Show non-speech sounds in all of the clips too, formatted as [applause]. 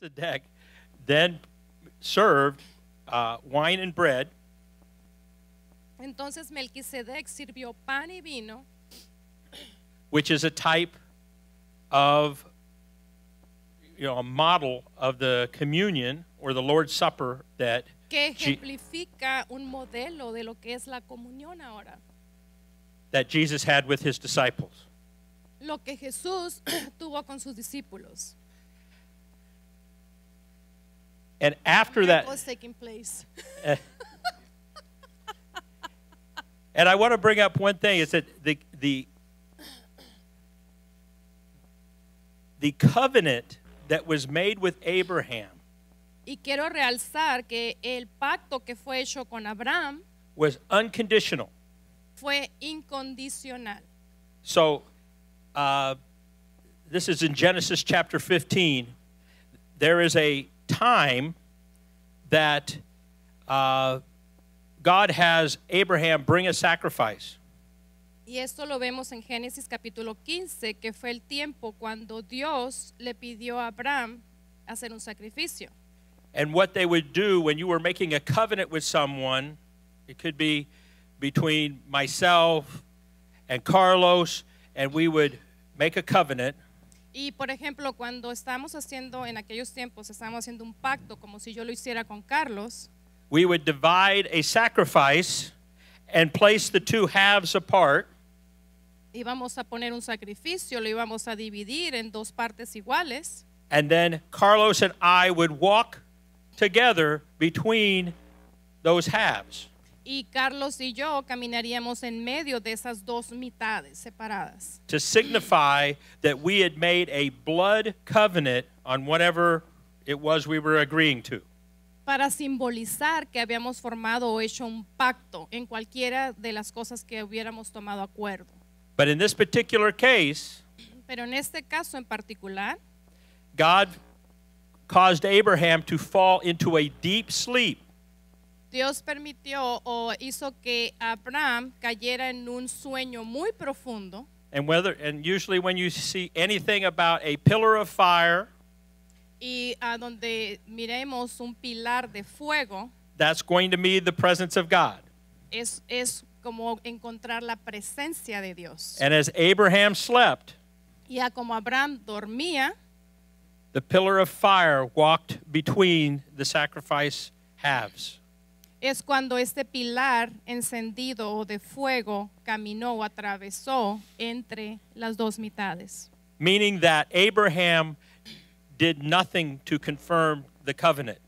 Melchizedek then served uh, wine and bread, Entonces Melquisedec sirvió pan y vino, which is a type of, you know, a model of the communion or the Lord's Supper that que Je- ejemplifica un modelo de lo que es la comunión ahora. that Jesus had with his disciples. Lo que Jesús [clears throat] tuvo con sus discípulos. And after that, was taking place. [laughs] and I want to bring up one thing is that the the the covenant that was made with Abraham Y quiero realzar que el pacto que fue hecho con Abraham was unconditional. fue incondicional. So, uh, this is in Genesis chapter 15. There is a time that uh, God has Abraham bring a sacrifice. Y esto lo vemos en Génesis capítulo 15, que fue el tiempo cuando Dios le pidió a Abraham hacer un sacrificio. And what they would do when you were making a covenant with someone, it could be between myself and Carlos, and we would make a covenant. Y por ejemplo, cuando estábamos haciendo en aquellos tiempos, estábamos haciendo un pacto como si yo lo hiciera con Carlos, We would divide a sacrifice and place the two halves apart. íbamos a poner un sacrificio, lo íbamos a dividir en dos partes iguales. And then Carlos and I would walk together between those halves. Y Carlos y yo caminaríamos en medio de esas dos mitades separadas to signify that we had made a blood covenant on whatever it was we were agreeing to. para simbolizar que habíamos formado o hecho un pacto en cualquiera de las cosas que hubiéramos tomado acuerdo. But in this particular case, Pero en este caso en particular, God caused Abraham to fall into a deep sleep. Dios permitió o hizo que Abraham cayera en un sueño muy profundo. And whether and usually when you see anything about a pillar of fire, y a donde miremos un pilar de fuego, that's going to be the presence of God. es, es como encontrar la presencia de Dios. And as Abraham slept, Y a como Abraham dormía, the pillar of fire walked between the sacrifice halves. Es cuando este pilar encendido o de fuego caminó o atravesó entre las dos mitades. meaning that Abraham did nothing to confirm the covenant.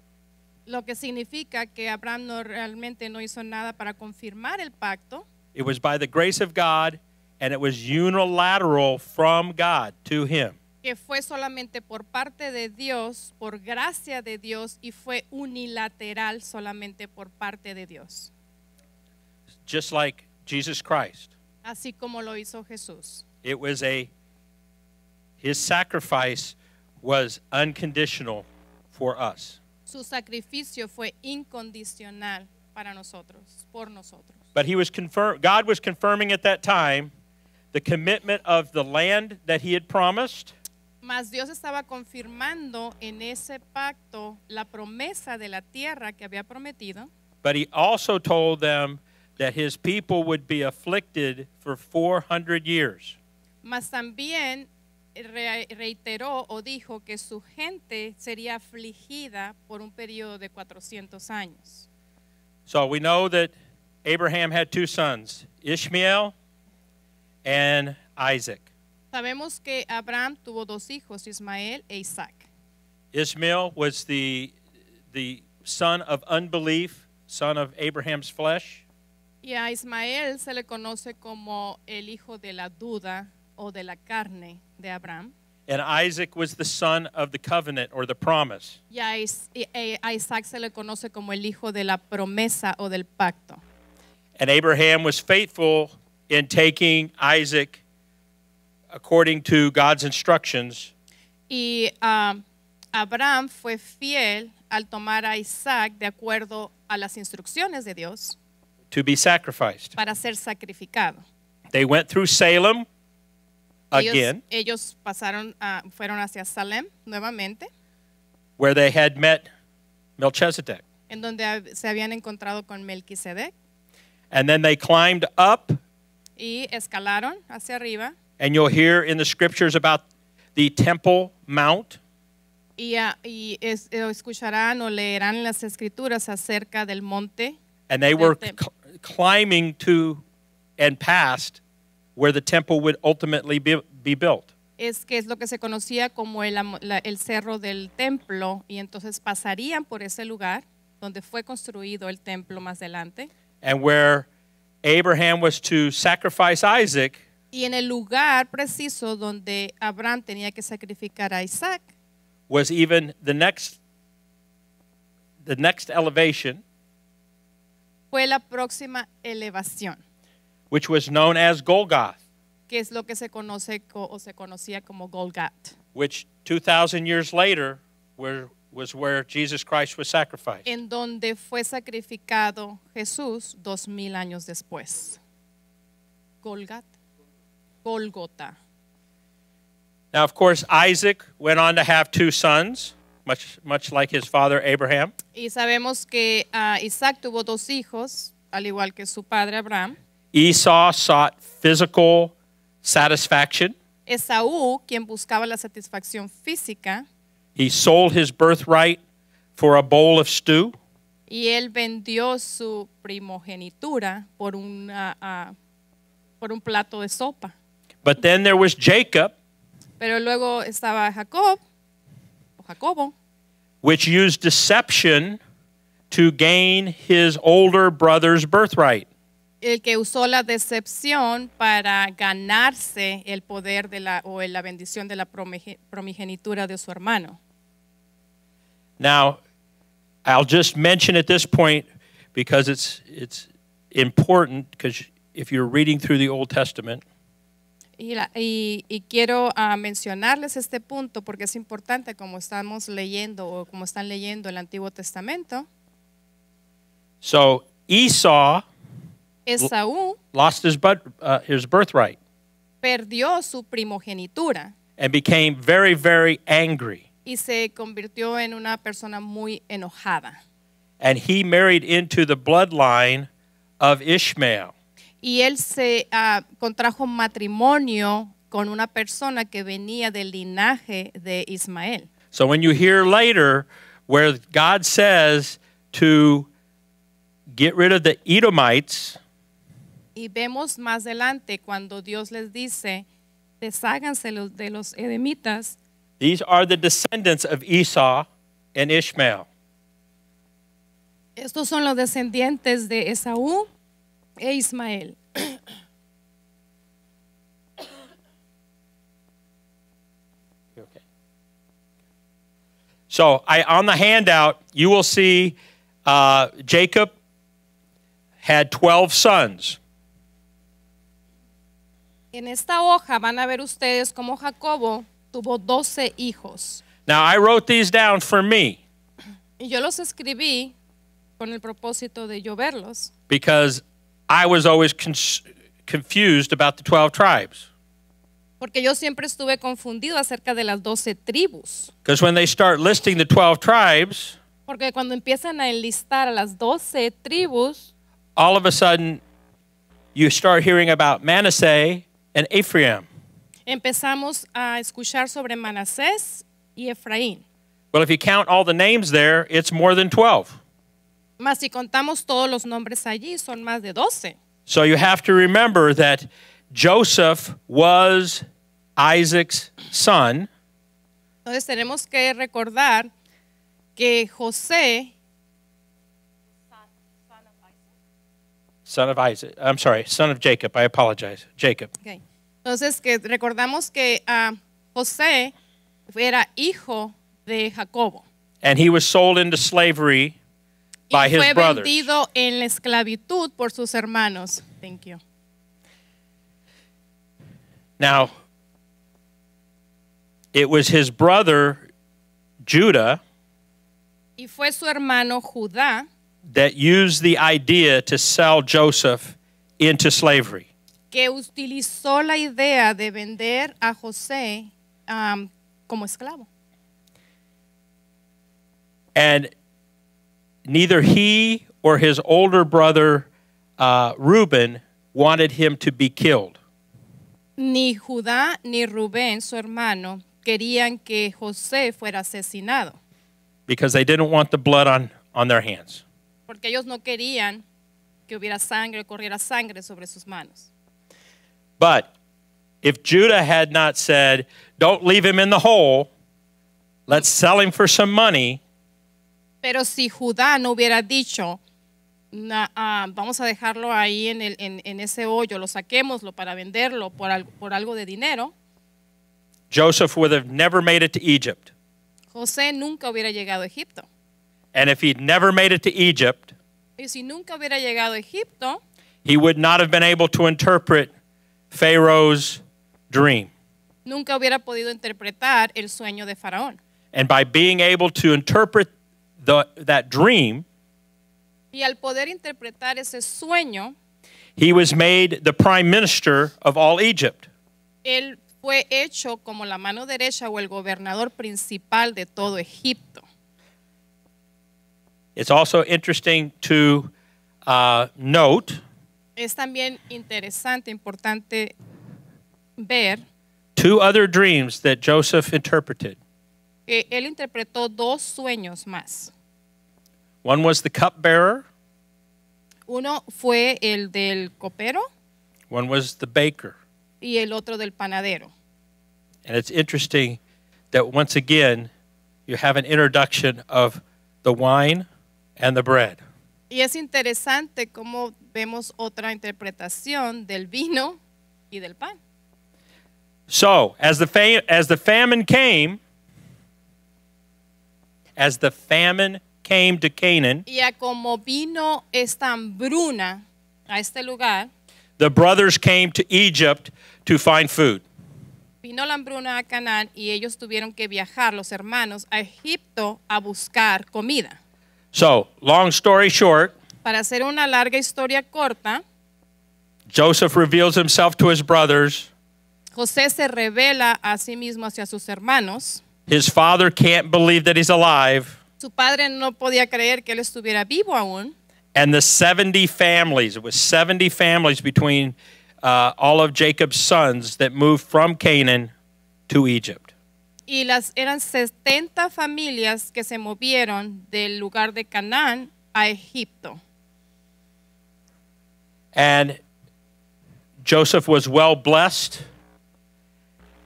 Lo que significa que Abraham no, realmente no hizo nada para confirmar el pacto, It was by the grace of God, and it was unilateral from God to him. Que fue solamente por parte de Dios, por gracia de Dios, y fue unilateral solamente por parte de Dios, Just like Jesus Christ. así como lo hizo Jesús. It was a, his sacrifice was unconditional for us. Su sacrificio fue incondicional para nosotros, por nosotros. But he was confirm, God was confirming at that time the commitment of the land that he had promised Mas Dios estaba confirmando en ese pacto la promesa de la tierra que había prometido, But he also told them that his people would be afflicted for 400 years. mas también re- reiteró o dijo que su gente sería afligida por un periodo de 400 años. So we know that Abraham had two sons, Ishmael and Isaac. Sabemos que Abraham tuvo dos hijos, Ismael e Isaac. Ishmael was the, the son of unbelief, son of Abraham's flesh. Y a Ismael se le conoce como el hijo de la duda o de la carne de Abraham. And Isaac was the son of the covenant or the promise. Y a, Is- y- a Isaac se le conoce como el hijo de la promesa o del pacto. And Abraham was faithful in taking Isaac according to God's instructions Y ah, Abraham fue fiel al tomar a Isaac de acuerdo a las instrucciones de Dios to be sacrificed. para ser sacrificado. They went through Salem Ellos, again, ellos pasaron, a- fueron hacia Salem nuevamente where they had met Melchizedek. en donde se habían encontrado con Melquisedec And then they climbed up, y escalaron hacia arriba and you'll hear in the scriptures about the Temple Mount. y, y es- escucharán o leerán las escrituras acerca del monte And they were cl- climbing to and past where the temple would ultimately be, be built. es que es lo que se conocía como el, la- el cerro del templo y entonces pasarían por ese lugar donde fue construido el templo más adelante And where Abraham was to sacrifice Isaac, y en el lugar preciso donde Abraham tenía que sacrificar a Isaac. Was even the next the next elevation fue la próxima elevación which was known as Golgoth que es lo que se conoce co- o se conocía como Golgat which 2000 years later were, was where Jesus Christ was sacrificed. En donde fue sacrificado Jesús dos mil años después. Golgat Golgota now of course Isaac went on to have two sons much much like his father Abraham Y sabemos que ah, Isaac tuvo dos hijos, al igual que su padre Abraham. Esau sought physical satisfaction Esaú, quien buscaba la satisfacción física, he sold his birthright for a bowl of stew y él vendió su primogenitura por, una, ah, por un plato de sopa. But then there was Jacob Pero luego estaba Jacob, o Jacobo, which used deception to gain his older brother's birthright. el que usó la decepción para ganarse el poder de la, o la bendición de la promige- primogenitura de su hermano. Now, I'll just mention at this point because it's it's important because if you're reading through the Old Testament, Y, la- y- y quiero ah, mencionarles este punto porque es importante como estamos leyendo o como están leyendo el Antiguo Testamento. so Esau Esaú lost his but, uh, his birthright perdió su primogenitura and became very very angry, y se convirtió en una persona muy enojada. and he married into the bloodline of Ishmael. Y él se ah, contrajo matrimonio con una persona que venía del linaje de Ismael. So when you hear later where God says to get rid of the Edomites, Y vemos más adelante cuando Dios les dice, desháganse los- de los edemitas, these are the descendants of Esau and Ishmael. Estos son los descendientes de Esaú e Ismael. [coughs] Okay. So I, on the handout, you will see uh, Jacob had 12 sons. En esta hoja van a ver ustedes cómo Jacobo tuvo 12 hijos. Now, I wrote these down for me Y yo los escribí con el propósito de yo verlos, because I was always confused about the 12 tribes. porque yo siempre estuve confundido acerca de las 12 tribus. Because when they start listing the 12 tribes, Porque cuando empiezan a enlistar a las 12 tribus, all of a sudden you start hearing about Manasseh and Ephraim. empezamos a escuchar sobre Manasés y Efraín. Well, if you count all the names there, it's more than 12. Mas si contamos todos los nombres allí, son más de 12. So you have to remember that Joseph was Isaac's son, Entonces tenemos que recordar que José, son of Isaac. I'm sorry, son of Jacob. I apologize. Jacob. ok, entonces que recordamos que ah, José era hijo de Jacobo And he was sold into slavery by y his fue brothers. vendido en la esclavitud por sus hermanos. Thank you. Now, it was his brother Judah Y fue su hermano Judá that used the idea to sell Joseph into slavery. que utilizó la idea de vender a José am, como esclavo. And neither he or his older brother uh, Reuben wanted him to be killed. Ni Judá ni Rubén, su hermano, querían que José fuera asesinado, because they didn't want the blood on, on their hands. porque ellos no querían que hubiera sangre, corriera sangre sobre sus manos. But if Judah had not said, Don't leave him in the hole, let's sell him for some money, Pero si Judá no hubiera dicho, "Na- ah, vamos a dejarlo ahí en, el- en- en ese hoyo, lo saquémoslo para venderlo por, al- por algo de dinero, Joseph would have never made it to Egypt. José nunca hubiera llegado a Egipto. And if he'd never made it to Egypt, Y si nunca hubiera llegado a Egipto, he would not have been able to interpret Pharaoh's dream. nunca hubiera podido interpretar el sueño de Faraón. And by being able to interpret the, that dream, Y al poder interpretar ese sueño, he was made the prime minister of all Egypt. él fue hecho como la mano derecha o el gobernador principal de todo Egipto. It's also interesting to uh, note Es también interesante, importante ver two other dreams that Joseph interpreted. que él interpretó dos sueños más. One was the cupbearer, Uno fue el del copero one was the baker. y el otro del panadero. And it's interesting that once again, you have an introduction of the wine and the bread. Y es interesante cómo vemos otra interpretación del vino y del pan. So, as the, as the famine came, as the famine came to Canaan, Y a como vino esta hambruna a este lugar, the brothers came to Egypt to find food. vino la hambruna a Canaán y ellos tuvieron que viajar, los hermanos, a Egipto a buscar comida. So, long story short, Para hacer una larga historia corta, Joseph reveals himself to his brothers. José se revela a sí mismo hacia sus hermanos. His father can't believe that he's alive. Su padre no podía creer que él estuviera vivo aún. And the 70 families, it was 70 families between uh, all of Jacob's sons that moved from Canaan to Egypt. Y las eran 70 familias que se movieron del lugar de Canaán a Egipto. And Joseph was well blessed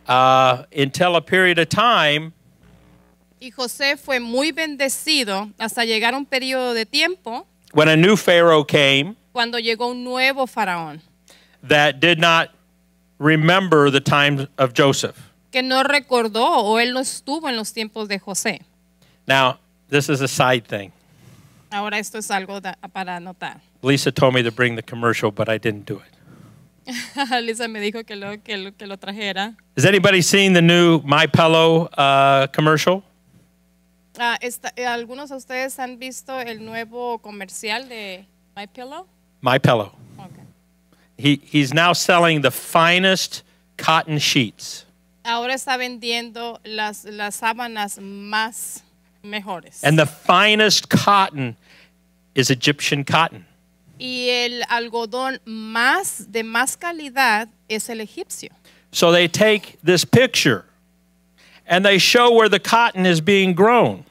uh, until a period of time Y José fue muy bendecido hasta llegar a un periodo de tiempo when a new Pharaoh came cuando llegó un nuevo faraón that did not remember the times of Joseph. que no recordó o él no estuvo en los tiempos de José. Now, this is a side thing. Ahora esto es algo da- para anotar. Lisa told me to bring the commercial, but I didn't do it. [laughs] Lisa me dijo que lo, que lo, que lo trajera. Has anybody seen the new My Pillow uh, commercial? Ah, esta- eh, ¿Algunos de ustedes han visto el nuevo comercial de My Pillow? My Pillow. Okay. He, he's now selling the finest cotton sheets. Ahora está vendiendo las, las sábanas más mejores. And the finest cotton is Egyptian cotton. y el algodón más de más calidad es el egipcio. So they take this picture and they show where the cotton is being grown.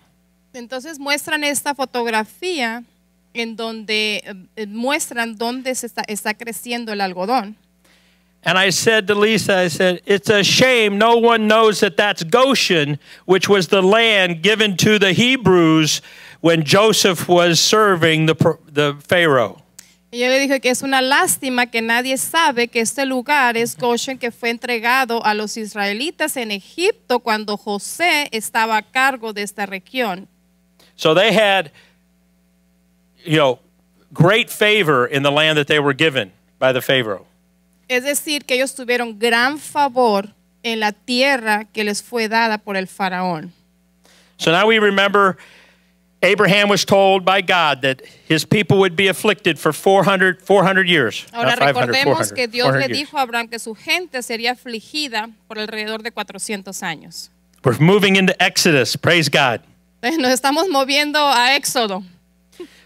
Entonces muestran esta fotografía en donde eh, muestran dónde se está, está creciendo el algodón. And I said to Lisa, I said, it's a shame no one knows that that's Goshen, which was the land given to the Hebrews when Joseph was serving the, the Pharaoh. Y yo le dije que es una lástima que nadie sabe que este lugar es Goshen que fue entregado a los israelitas en Egipto cuando José estaba a cargo de esta región. So they had, you know, great favor in the land that they were given by the Pharaoh. Es decir, que ellos tuvieron gran favor en la tierra que les fue dada por el faraón. So now we remember Abraham was told by God that his people would be afflicted for 400, 400 years. Ahora recordemos 400, que Dios le dijo a Abraham que su gente sería afligida por alrededor de 400 años. We're moving into Exodus. Praise God. Eh, nos estamos moviendo a Éxodo.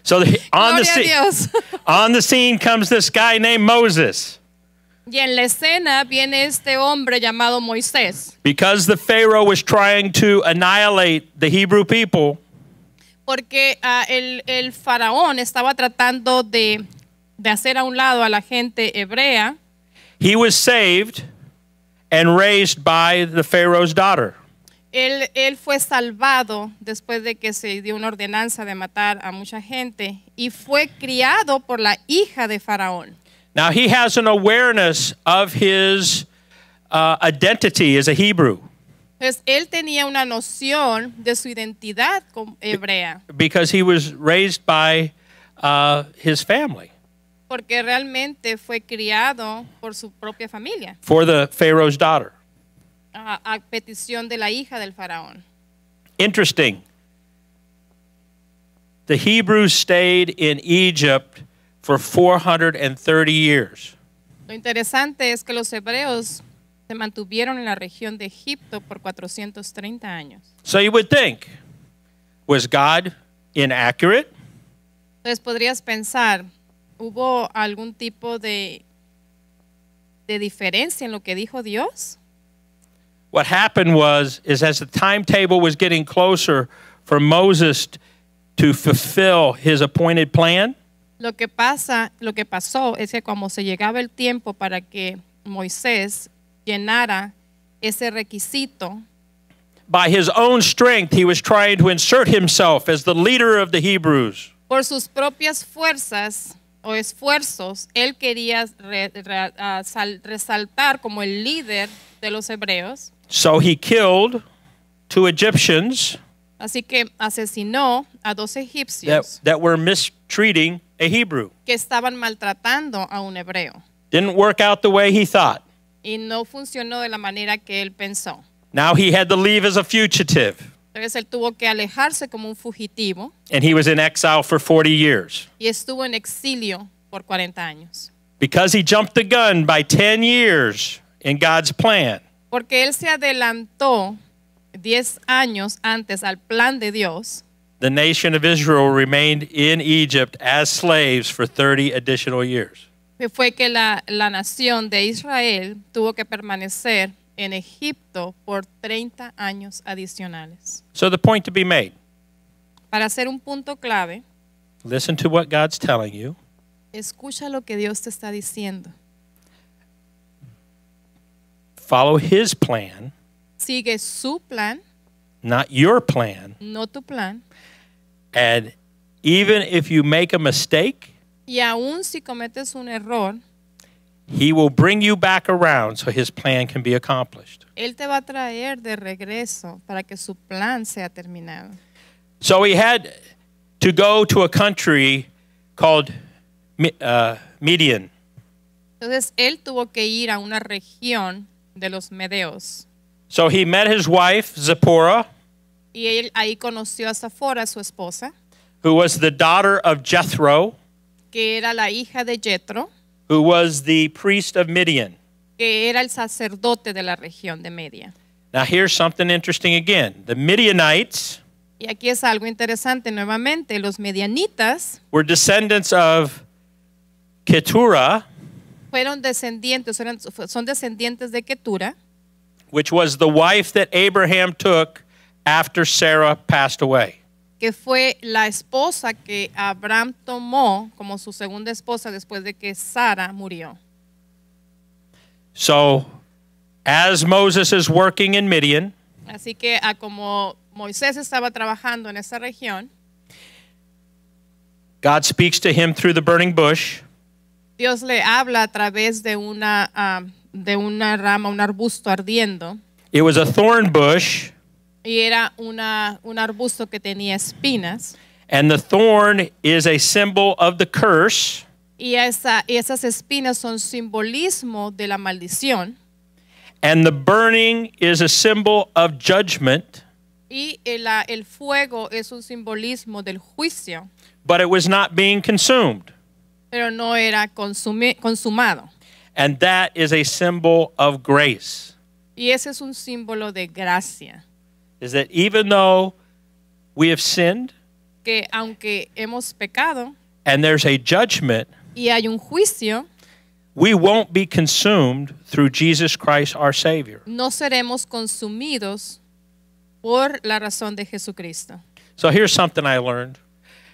So the, [laughs] on, the scene, [laughs] on the scene comes this guy named Moses. Y en la escena viene este hombre llamado Moisés, Because the Pharaoh was trying to annihilate the Hebrew people, porque ah, el, el faraón estaba tratando de, de hacer a un lado a la gente hebrea. he was saved and raised by the Pharaoh's daughter. Él, él fue salvado después de que se dio una ordenanza de matar a mucha gente y fue criado por la hija de faraón. Now he has an awareness of his uh, identity as a Hebrew Entonces, él tenía una noción de su identidad como hebrea, because he was raised by uh, his family porque realmente fue criado por su propia familia, for the Pharaoh's daughter. a, a petición de la hija del faraón. Interesting. The Hebrews stayed in Egypt for 430 years. Lo interesante es que los hebreos se mantuvieron en la región de Egipto por 430 años. So you would think, was God inaccurate? Entonces podrías pensar, ¿hubo algún tipo de, de diferencia en lo que dijo Dios? What happened was, is as the timetable was getting closer for Moses to fulfill his appointed plan, Lo que pasa, lo que pasó es que como se llegaba el tiempo para que Moisés llenara ese requisito, by his own strength, he was trying to insert himself as the leader of the Hebrews. por sus propias fuerzas o esfuerzos, él quería re- re- ah, sal- resaltar como el líder de los hebreos. So he killed two Egyptians Así que asesinó a dos that, egipcios that were mistreating a Hebrew. que estaban maltratando a un hebreo. Didn't work out the way he thought. Y no funcionó de la manera que él pensó. Now he had to leave as a fugitive, Entonces él tuvo que alejarse como un fugitivo and he was in exile for 40 years. y estuvo en exilio por 40 años. Because he jumped the gun by 10 years in God's plan, Porque él se adelantó 10 años antes al plan de Dios. the nation of Israel remained in Egypt as slaves for 30 additional years. Que fue que la, la nación de Israel tuvo que permanecer en Egipto por 30 años adicionales. So the point to be made Para hacer un punto clave, listen to what God's telling you, escucha lo que Dios te está diciendo. follow his plan, Sigue su plan, not your plan, no tu plan. and even if you make a mistake, Y aun si cometes un error, he will bring you back around so his plan can be accomplished. Él te va a traer de regreso para que su plan sea terminado. So he had to go to a country called uh, Midian. Entonces él tuvo que ir a una región de los Medeos. So he met his wife, Zipporah, Y él ahí conoció a Zafora, su esposa, who was the daughter of Jethro, que era la hija de Jetro, who was the priest of Midian. que era el sacerdote de la región de Media. Now, here's something interesting again. The Midianites Y aquí es algo interesante nuevamente, los medianitas were descendants of Keturah, fueron descendientes, eran- son descendientes de Ketura, which was the wife that Abraham took after Sarah passed away. Que fue la esposa que Abraham tomó como su segunda esposa después de que Sara murió. So, as Moses is working in Midian, Así que a como Moisés estaba trabajando en esa región, God speaks to him through the burning bush. Dios le habla a través de una, ah, de una rama, un arbusto ardiendo, It was a thorn bush, y era una, un arbusto que tenía espinas, and the thorn is a symbol of the curse, y, esa, y esas espinas son simbolismo de la maldición, and the burning is a symbol of judgment, y el, ah, el fuego es un simbolismo del juicio, but it was not being consumed. pero no era consumi- consumado. And that is a symbol of grace. Y ese es un símbolo de gracia. Is that even though we have sinned que aunque hemos pecado and there's a judgment, y hay un juicio, we won't be consumed through Jesus Christ our Savior. no seremos consumidos por la razón de Jesucristo. So here's something I learned.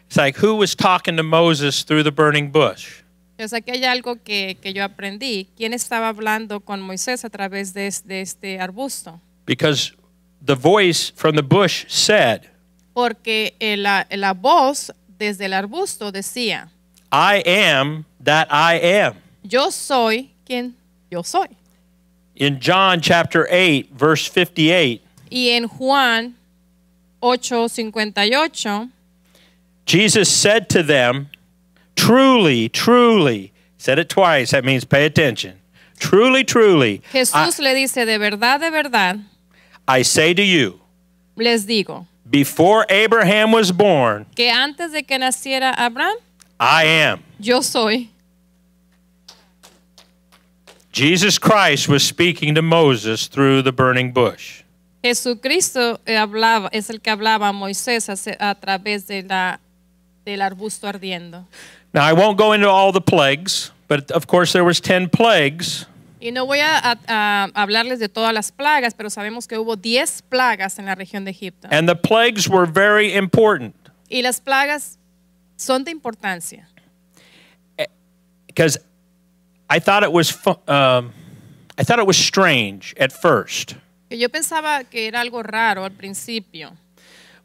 It's like who was talking to Moses through the burning bush? Entonces aquí hay algo que, que yo aprendí. ¿Quién estaba hablando con Moisés a través de, de este arbusto? Because the voice from the bush said, Porque eh, la, la voz desde el arbusto decía, I am that I am. yo soy quien yo soy. In John chapter 8, verse 58, Y en Juan 8:58, Jesus said to them, Truly, truly, said it twice, that means pay attention. Truly, truly, Jesús le dice, de verdad, de verdad, I say to you, les digo, before Abraham was born, que antes de que naciera Abraham, I am. yo soy. Jesus Christ was speaking to Moses through the burning bush. Jesucristo eh, hablaba, es el que hablaba a Moisés a, a través de la, del arbusto ardiendo. Now, I won't go into all the plagues, but of course there was 10 plagues. Y no voy a, a- a hablarles de todas las plagas, pero sabemos que hubo 10 plagas en la región de Egipto. And the plagues were very important Y las plagas son de importancia. because I thought it was um, I thought it was strange at first, Yo pensaba que era algo raro al principio,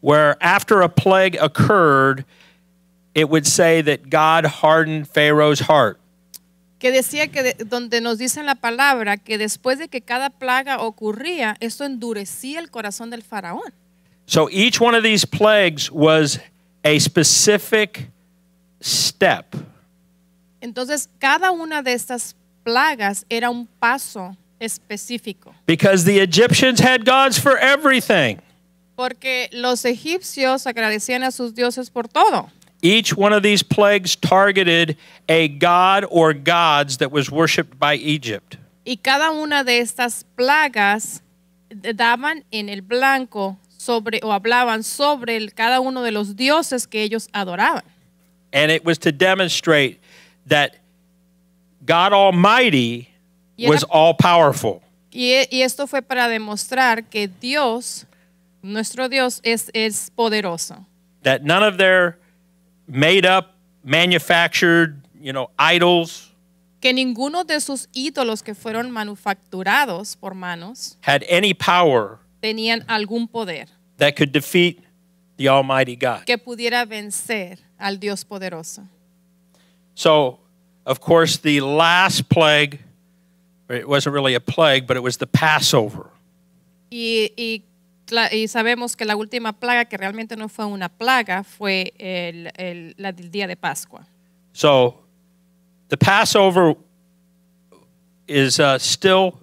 where after a plague occurred, it would say that God hardened Pharaoh's heart. Que decía que de- donde nos dice en la palabra que después de que cada plaga ocurría, esto endurecía el corazón del faraón. So each one of these plagues was a specific step Entonces, cada una de estas plagas era un paso específico, because the Egyptians had gods for everything. porque los egipcios agradecían a sus dioses por todo. Each one of these plagues targeted a god or gods that was worshipped by Egypt. Y cada una de estas plagas daban en el blanco sobre o hablaban sobre el- cada uno de los dioses que ellos adoraban. And it was to demonstrate that God Almighty Y, was all powerful. y y esto fue para demostrar que Dios, nuestro Dios, es, es poderoso. That none of their made up, manufactured, you know, idols Que ninguno de sus ídolos que fueron manufacturados por manos had any power tenían algún poder that could defeat the Almighty God. que pudiera vencer al Dios poderoso. So, of course, the last plague, it wasn't really a plague, but it was the Passover. Y, y y sabemos que la última plaga, que realmente no fue una plaga, fue el- el- la del día de Pascua. So, the Passover is uh, still,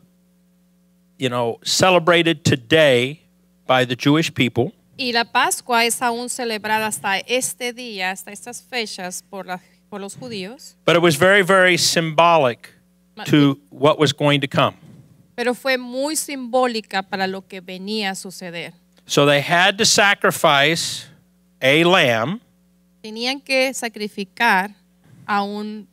you know, celebrated today by the Jewish people. Y la Pascua es aún celebrada hasta este día, hasta estas fechas por, la- por los judíos, But it was very, very symbolic to what was going to come. Pero fue muy simbólica para lo que venía a suceder. So they had to sacrifice a lamb, Tenían que sacrificar a un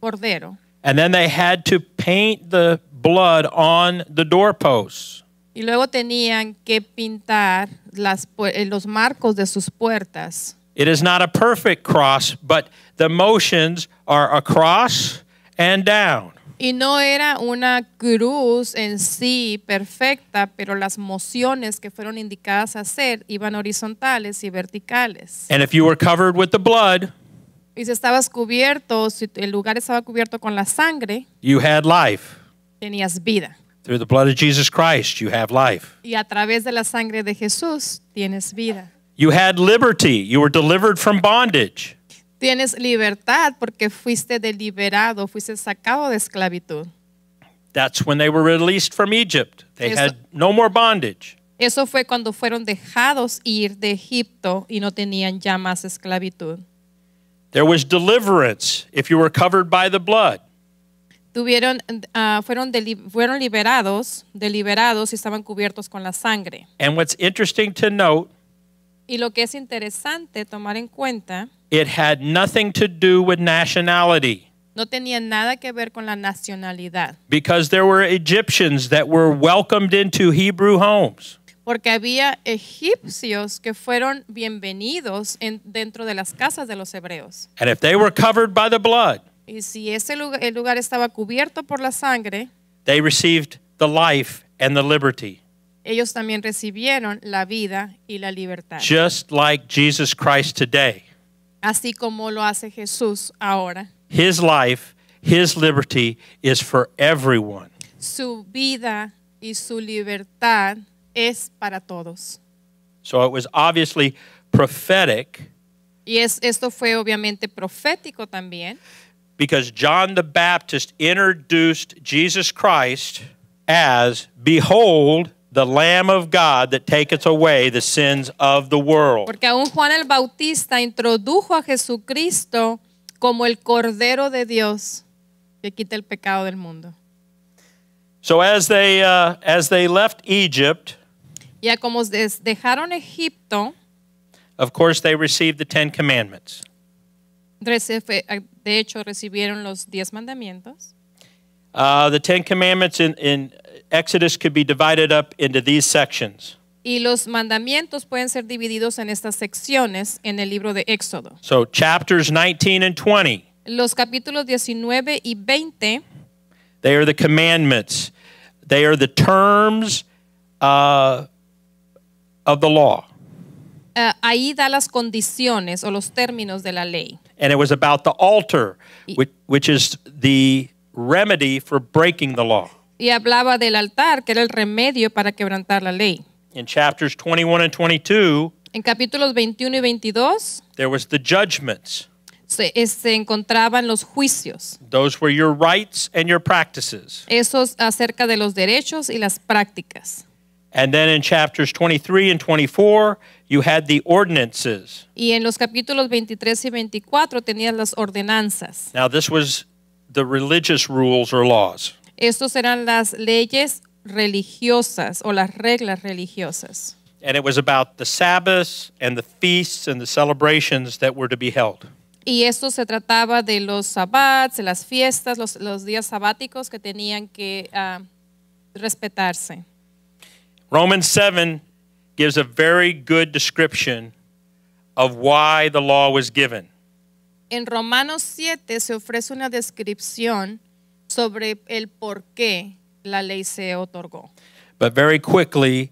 cordero and then they had to paint the blood on the doorposts. y luego tenían que pintar las eh, los marcos de sus puertas. It is not a perfect cross, but the motions are across and down. Y no era una cruz en sí perfecta, pero las mociones que fueron indicadas a hacer iban horizontales y verticales. And if you were covered with the blood, Y si estabas cubierto, si el lugar estaba cubierto con la sangre, you had life. tenías vida. Through the blood of Jesus Christ, you have life. Y a través de la sangre de Jesús tienes vida. You had liberty. You were delivered from bondage. Tienes libertad porque fuiste deliberado, fuiste sacado de esclavitud. That's when they were released from Egypt. They Eso- had no more bondage. Eso fue cuando fueron dejados ir de Egipto y no tenían ya más esclavitud. There was deliverance if you were covered by the blood. Tuvieron, ah, fueron, deli- fueron liberados, deliberados y estaban cubiertos con la sangre. And what's interesting to note Y lo que es interesante tomar en cuenta, it had nothing to do with nationality no tenía nada que ver con la nacionalidad, because there were Egyptians that were welcomed into Hebrew homes. porque había egipcios que fueron bienvenidos en- dentro de las casas de los hebreos. And if they were covered by the blood, Y si ese lugar, el lugar estaba cubierto por la sangre, they received the life and the liberty, ellos también recibieron la vida y la libertad. just like Jesus Christ today. Así como lo hace Jesús ahora. His life, his liberty is for everyone. Su vida y su libertad es para todos. So it was obviously prophetic Y es, esto fue obviamente profético también, because John the Baptist introduced Jesus Christ as, Behold, the Lamb of God that taketh away the sins of the world. porque aún Juan el Bautista introdujo a Jesucristo como el Cordero de Dios que quita el pecado del mundo. So as they, uh, as they left Egypt, Ya como dejaron Egipto, of course, they received the Ten Commandments. de hecho recibieron los diez mandamientos. Uh, the Ten Commandments in, in Exodus could be divided up into these sections. Y los mandamientos pueden ser divididos en estas secciones en el libro de Éxodo. So chapters 19 and 20, Los capítulos 19 y 20 they are the commandments. They are the terms uh, of the law. eh, ahí da las condiciones o los términos de la ley. And it was about the altar, which, which is the remedy for breaking the law. Y hablaba del altar, que era el remedio para quebrantar la ley. In chapters 21 and 22, En capítulos 21 y 22 there was the judgments. se, es- se encontraban los juicios, Those were your rights and your practices. esos acerca de los derechos y las prácticas. And then in chapters 23 and 24, you had the ordinances. Y en los capítulos 23 y 24 tenías las ordenanzas. Now, this was the religious rules or laws. Estos eran las leyes religiosas o las reglas religiosas. And it was about the Sabbaths and the feasts and the celebrations that were to be held. Y esto se trataba de los sabbats, de las fiestas, los, los días sabáticos que tenían que ah, respetarse. Romans 7 gives a very good description of why the law was given. En Romanos 7 se ofrece una descripción sobre el por qué la ley se otorgó. But very quickly,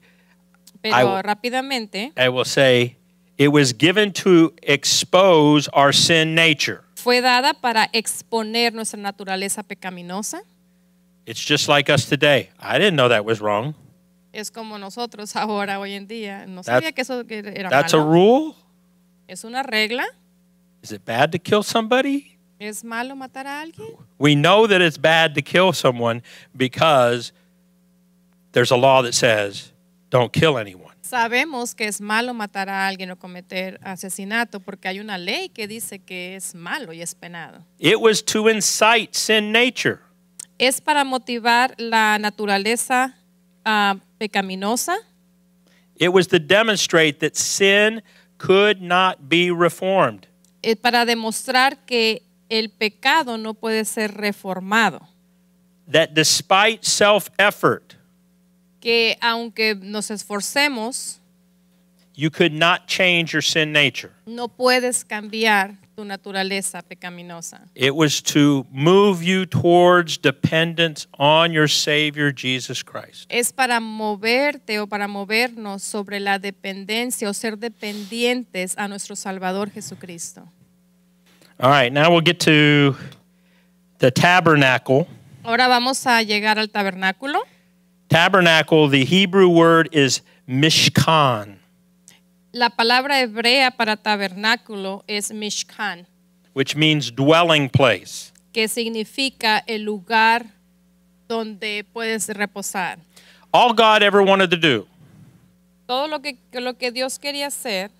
Pero I- rápidamente I will say it was given to expose our sin nature. fue dada para exponer nuestra naturaleza pecaminosa. It's just like us today. I didn't know that was wrong. Es como nosotros ahora, hoy en día. No That- sabía que eso era That's a rule? Es una regla. Is it bad to kill somebody? ¿Es malo matar a alguien? We know that it's bad to kill someone because there's a law that says don't kill anyone. Sabemos que es malo matar a alguien o cometer asesinato porque hay una ley que dice que es malo y es penado. It was to incite sin nature. Es para motivar la naturaleza ah, pecaminosa. It was to demonstrate that sin could not be reformed. Es para demostrar que el pecado no puede ser reformado. That despite self effort, Que aunque nos esforcemos, you could not change your sin nature. no puedes cambiar tu naturaleza pecaminosa. It was to move you towards dependence on your Savior, Jesus Christ. Es para moverte o para movernos sobre la dependencia o ser dependientes a nuestro Salvador Jesucristo. All right, now we'll get to the tabernacle. Ahora vamos a llegar al tabernáculo. Tabernacle, the Hebrew word is mishkan, La palabra hebrea para tabernáculo es mishkan, which means dwelling place. que significa el lugar donde puedes reposar. All God ever wanted to do Todo lo que, lo que Dios quería hacer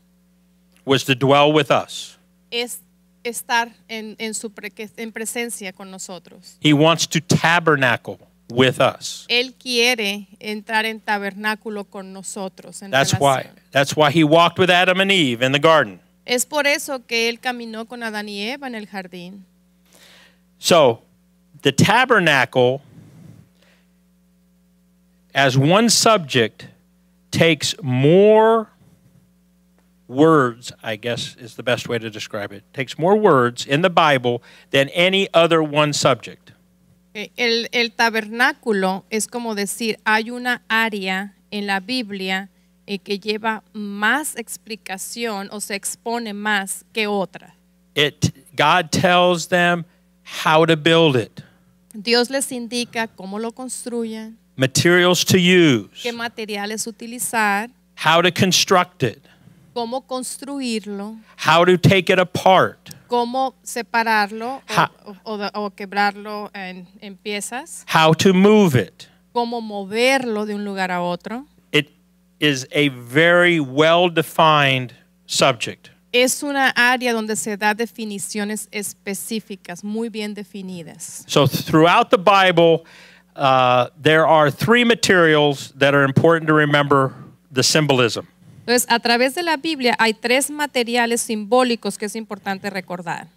was to dwell with us. es estar en, en su pre- en presencia con nosotros. He wants to tabernacle with us. Él quiere entrar en tabernáculo con nosotros. en That's why. That's why he walked with Adam and Eve in the garden. Es por eso que él caminó con Adán y Eva en el jardín. So, the tabernacle as one subject takes more words, I guess is the best way to describe it. Takes more words in the Bible than any other one subject. El, el tabernáculo es como decir, hay una área en la Biblia eh, que lleva más explicación o se expone más que otra. It God tells them how to build it, Dios les indica cómo lo construyen, materials to use, qué materiales utilizar, how to construct it, cómo construirlo, how to take it apart, cómo separarlo o, Ja. o- o- o quebrarlo en, en piezas, how to move it. cómo moverlo de un lugar a otro. It is a very well defined subject. Es una área donde se da definiciones específicas, muy bien definidas. So, throughout the Bible, uh, there are three materials that are important to remember the symbolism. Entonces, a través de la Biblia hay tres materiales simbólicos que es importante recordar.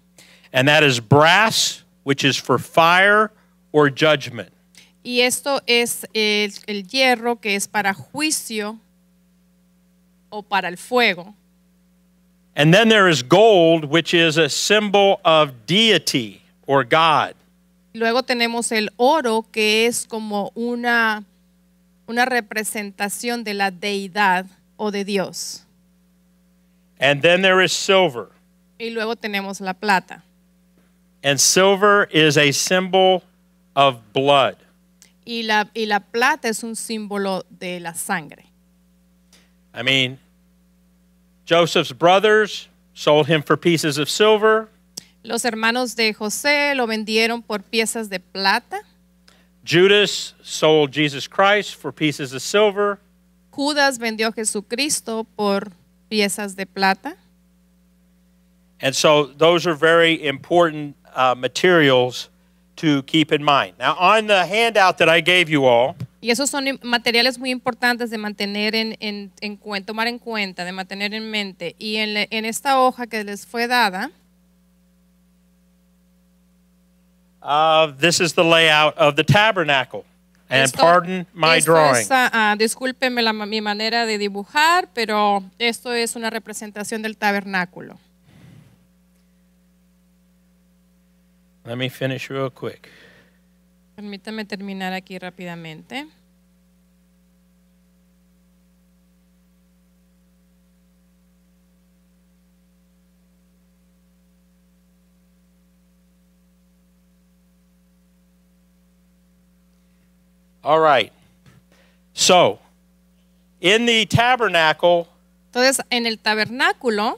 And that is brass, which is for fire or judgment. Y esto es el, el hierro que es para juicio o para el fuego. And then there is gold, which is a symbol of deity or God. Luego tenemos el oro que es como una, una representación de la deidad o de Dios. And then there is silver. Y luego tenemos la plata. And silver is a symbol of blood. Y la, y la plata es un símbolo de la sangre. I mean, Joseph's brothers sold him for pieces of silver. Los hermanos de José lo vendieron por piezas de plata. Judas sold Jesus Christ for pieces of silver. Judas vendió a Jesucristo por piezas de plata. And so those are very important uh, materials to keep in mind. Now, on the handout that I gave you all, Y esos son materiales muy importantes de mantener en, en, en cuen- tomar en cuenta, de mantener en mente. Y en, le- en esta hoja que les fue dada, uh, this is the layout of the tabernacle. And esto- pardon my esto drawing. es, discúlpenme la mi manera de dibujar, pero esto es una representación del tabernáculo. Let me finish real quick. Permítame terminar aquí rápidamente. All right. So, in the tabernacle, Entonces, en el tabernáculo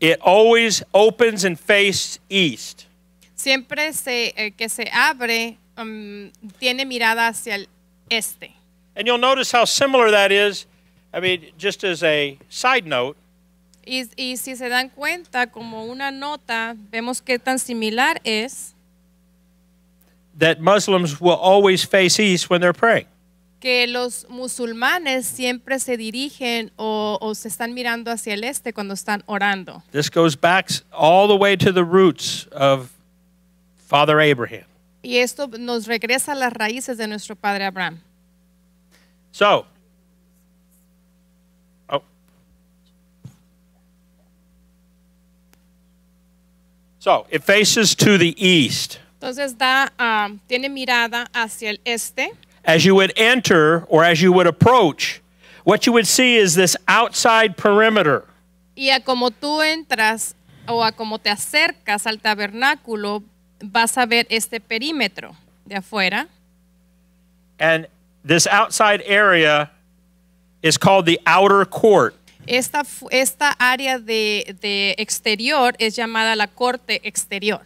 it always opens and faces east. siempre se, eh, que se abre um, tiene mirada hacia el este. And you'll notice how similar that is. I mean, just as a side note, Y, y si se dan cuenta, como una nota, vemos qué tan similar es that Muslims will always face east when they're praying. que los musulmanes siempre se dirigen o, o se están mirando hacia el este cuando están orando. This goes back all the way to the roots of Father Abraham. Y esto nos regresa a las raíces de nuestro padre Abraham. So, oh. So, it faces to the east. Entonces da, ah, tiene mirada hacia el este. As you would enter or as you would approach, what you would see is this outside perimeter. Y a como tú entras o a como te acercas al tabernáculo, vas a ver este perímetro de afuera. And this outside area is called the outer court. Esta, esta área de, de exterior es llamada la corte exterior.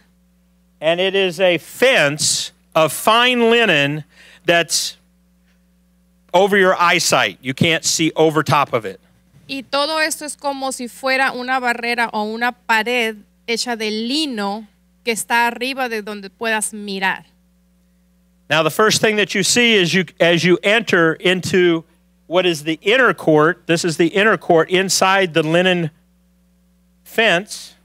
And it is a fence of fine linen that's over your eyesight. You can't see over top of it. Y todo esto es como si fuera una barrera o una pared hecha de lino que está arriba de donde puedas mirar. Now, the first thing that you see is you as you enter into what is the inner court. This is the inner court inside the linen fence.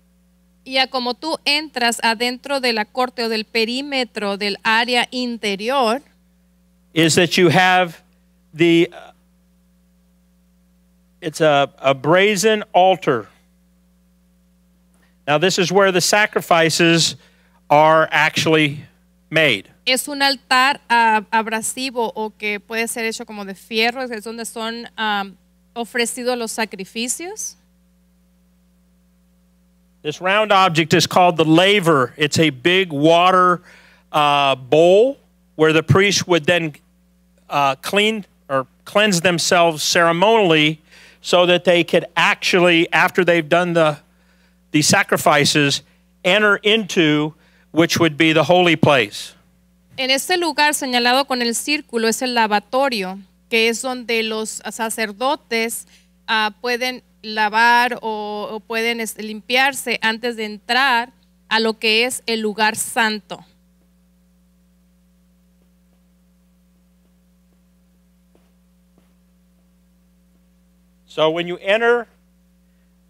Y a como tú entras adentro de la corte o del perímetro del área interior, is that you have the uh, it's a, a brazen altar now this is where the sacrifices are actually made es un altar ah, abrasivo o que puede ser hecho como de fierro, es donde son ah, ofrecidos los sacrificios. This round object is called the laver. It's a big water uh, bowl where the priest would then uh, clean or cleanse themselves ceremonially so that they could actually after they've done the the sacrifices enter into which would be the holy place. En este lugar señalado con el círculo es el lavatorio, que es donde los sacerdotes ah, pueden lavar o, o pueden este, limpiarse antes de entrar a lo que es el lugar santo. so when you enter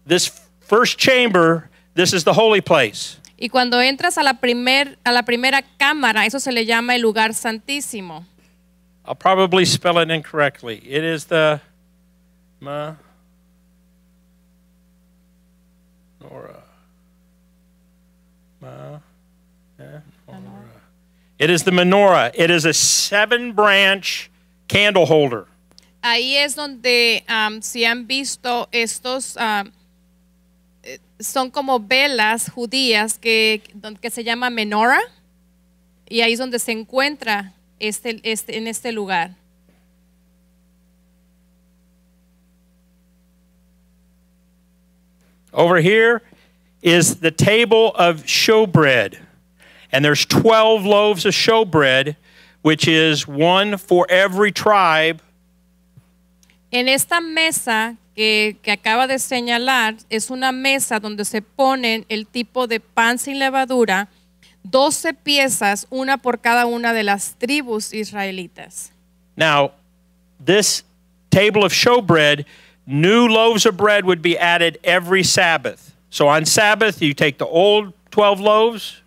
this first chamber this is the holy place Y cuando entras a la, primer, a la primera cámara, eso se le llama el lugar santísimo. I'll probably spell it incorrectly. It is the ma Nora. Ma eh, Nora. It is the menorah. It is a seven branch candle holder. Ahí es donde, am, si han visto estos, am, eh, son como velas judías que, que se llama menorah, y ahí es donde se encuentra este, este, en este lugar. Over here is the table of showbread. And there's 12 loaves of showbread, which is one for every tribe En esta mesa que, que acaba de señalar, es una mesa donde se ponen el tipo de pan sin levadura, 12 piezas, una por cada una de las tribus israelitas. Now, this table of showbread, new loaves of bread would be added every Sabbath. So on Sabbath, you take the old 12 loaves,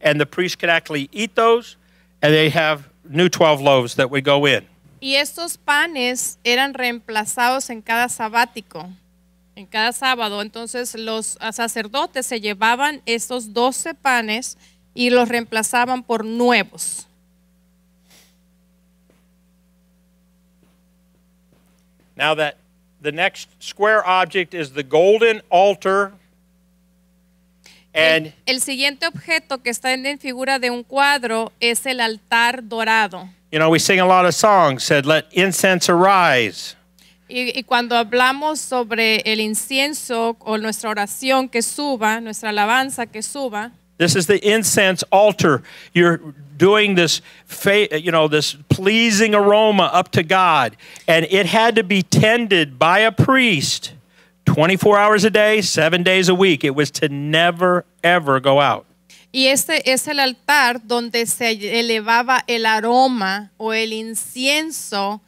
and the priest could actually eat those, and they have new 12 loaves that would go in. Y estos panes eran reemplazados en cada sabático, en cada sábado. Entonces los sacerdotes se llevaban estos 12 panes y los reemplazaban por nuevos. Now that the next square object is the golden altar, el, el siguiente objeto que está en figura de un cuadro es el altar dorado. you know we sing a lot of songs said, "Let incense arise." Y, y cuando hablamos sobre el incienso o nuestra oración que suba, nuestra alabanza que suba, This is the incense altar. You're doing this, you know, this pleasing aroma up to God, and it had to be tended by a priest, 24 hours a day, seven days a week. It was to never ever go out. y este es el altar donde se elevaba el aroma o el incienso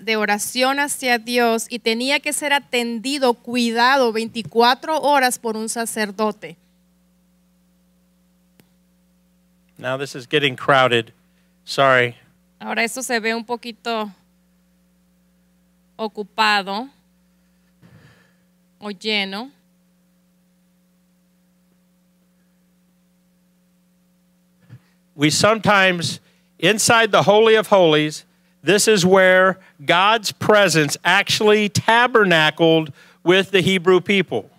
de oración hacia Dios y tenía que ser atendido, cuidado 24 horas por un sacerdote. Now this is getting crowded. Sorry. Ahora esto se ve un poquito ocupado o lleno. We sometimes, inside the Holy of Holies, this is where God's presence actually tabernacled with the Hebrew people.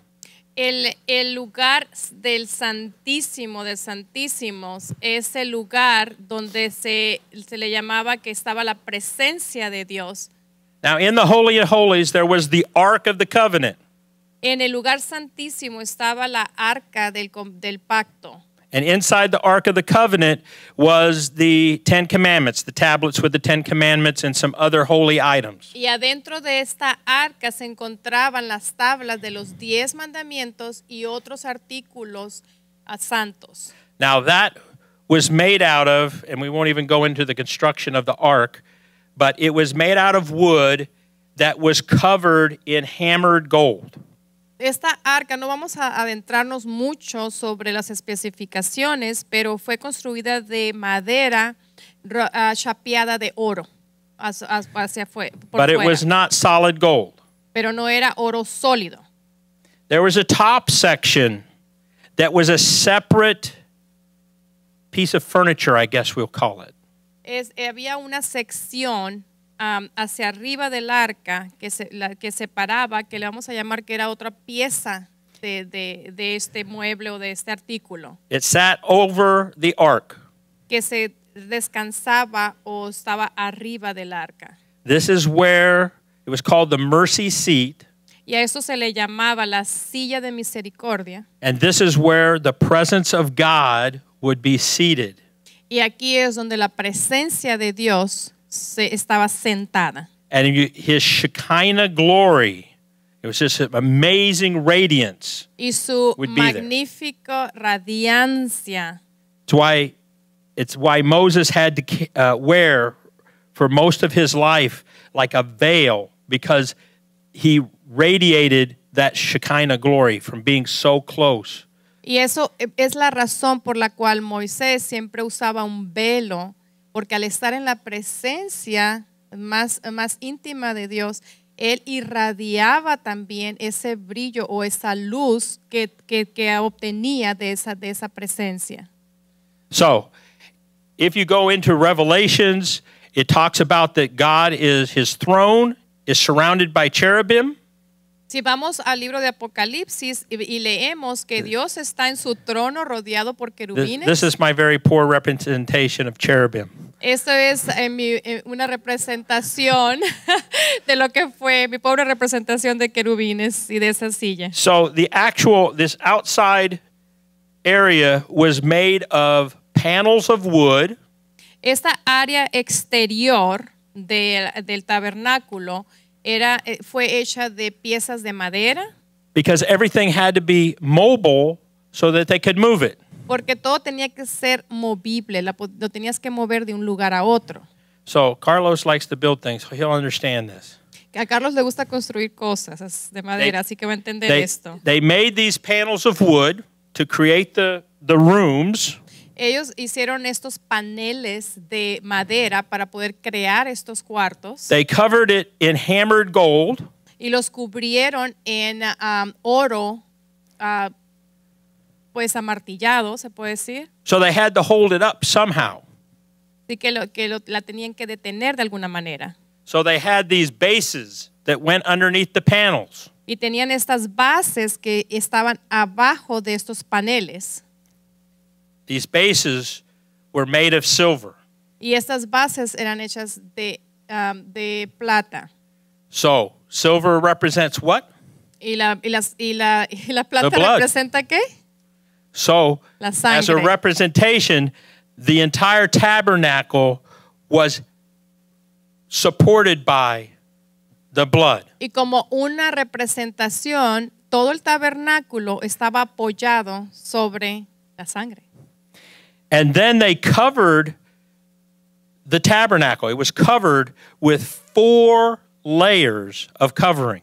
El, el lugar del Santísimo, de Santísimos, es el lugar donde se, se le llamaba que estaba la presencia de Dios. Now, in the Holy of Holies, there was the Ark of the Covenant. En el lugar santísimo estaba la arca del, del pacto. And inside the Ark of the Covenant was the Ten Commandments, the tablets with the Ten Commandments and some other holy items. Y adentro de esta arca se encontraban las tablas de los diez mandamientos y otros artículos ah, santos. Now, that was made out of, and we won't even go into the construction of the ark, but it was made out of wood that was covered in hammered gold. Esta arca, no vamos a adentrarnos mucho sobre las especificaciones, pero fue construida de madera ah, chapeada de oro hacia, hacia fue- por But it fuera. was not solid gold. pero no era oro sólido. There was a top section that was a separate piece of furniture, I guess we'll call it. Es, había una sección am, hacia arriba del arca que, se, la, que separaba, que le vamos a llamar que era otra pieza de, de- de este mueble o de este artículo, It sat over the ark. que se descansaba o estaba arriba del arca. This is where it was called the mercy seat, Y a eso se le llamaba la silla de misericordia. and this is where the presence of God would be seated. Y aquí es donde la presencia de Dios se estaba sentada. And his Shekinah glory, it was just an amazing radiance. Y su Would be there. magnífico radiancia. It's why, it's why Moses had to uh, wear for most of his life like a veil because he radiated that Shekinah glory from being so close. Y eso es la razón por la cual Moisés siempre usaba un velo, porque al estar en la presencia más, más íntima de Dios, él irradiaba también ese brillo o esa luz que, que, obtenía de esa, de esa presencia. So, if you go into Revelations, it talks about that God is his throne is surrounded by cherubim. Si vamos al libro de Apocalipsis y, y leemos que Dios está en su trono rodeado por This, querubines, this is my very poor representation of cherubim. Esto es eh, mi- eh, una representación [laughs] de lo que fue mi pobre representación de querubines y de esa silla. So the actual this outside area was made of panels of wood Esta área exterior del, del tabernáculo era, eh, fue hecha de piezas de madera, because everything had to be mobile so that they could move it. porque todo tenía que ser movible, lo tenías que mover de un lugar a otro. So Carlos likes to build things, so he'll understand this. A Carlos le gusta construir cosas de madera, así que va a entender They, esto. they made these panels of wood to create the, the rooms, Ellos hicieron estos paneles de madera para poder crear estos cuartos. they covered it in hammered gold, y los cubrieron en um, oro, ah, pues amartillado, se puede decir. so they had to hold it up somehow. Así que, lo, que lo- la tenían que detener de alguna manera. So they had these bases that went underneath the panels. Y tenían estas bases que estaban abajo de estos paneles. These bases were made of silver. Y estas bases eran hechas de, um, de plata. So silver represents what? ¿Y la, y las- y la, y la plata The blood. representa qué? So, as a representation, the entire tabernacle was supported by the blood. Y como una representación, todo el tabernáculo estaba apoyado sobre la sangre. And then they covered the tabernacle. It was covered with four layers of covering.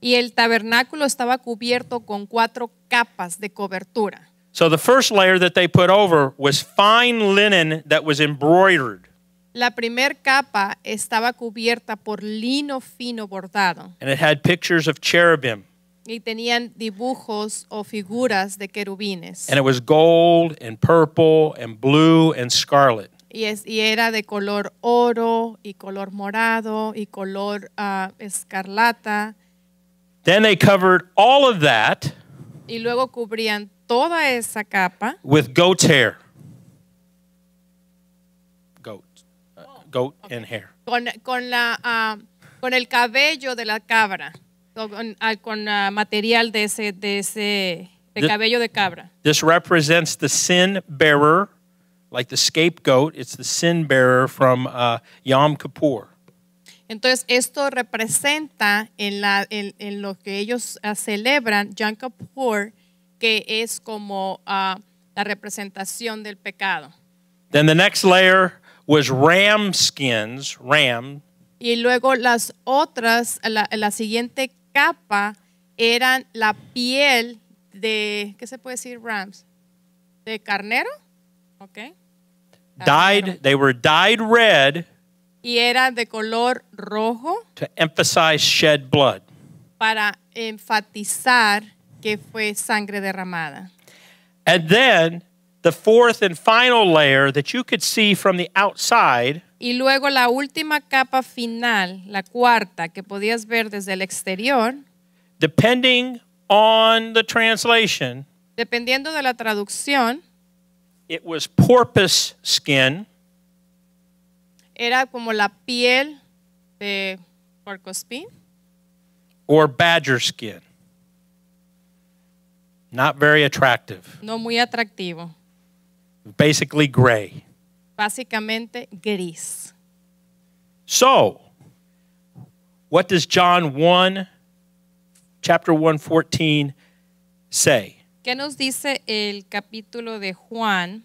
Y el tabernáculo estaba cubierto con cuatro capas de cobertura. So the first layer that they put over was fine linen that was embroidered. La primer capa estaba cubierta por lino fino bordado And it had pictures of cherubim. Y tenían dibujos o figuras de querubines. And it was gold and purple and blue and scarlet. Y, es- y era de color oro y color morado y color ah, escarlata. Then they covered all of that Y luego cubrían toda esa capa with goat's hair. Goat. Uh, goat and hair. con, con la, ah, con el cabello de la cabra, con, con, ah, material de ese, de ese de cabello de cabra. This represents the sin bearer, like the scapegoat. It's the sin bearer from uh, Yom Kippur. Entonces, esto representa en, la, en, en lo que ellos ah, celebran, Yom Kippur, que es como ah, la representación del pecado. Then the next layer was ram skins, ram, Y luego las otras, la, la siguiente capa eran la piel de, ¿qué se puede decir? Rams. ¿De carnero? Ok. Carnero. dyed, they were dyed red Y era de color rojo to emphasize shed blood. para enfatizar que fue sangre derramada. And then the fourth and final layer that you could see from the outside Y luego la última capa final, la cuarta, que podías ver desde el exterior, depending on the translation, dependiendo de la traducción, it was porpoise skin era como la piel de porcospín or badger skin. Not very attractive. no muy atractivo, Basically gray. Básicamente gris. So, what does John 1, chapter 114 say? ¿Qué nos dice el capítulo de Juan?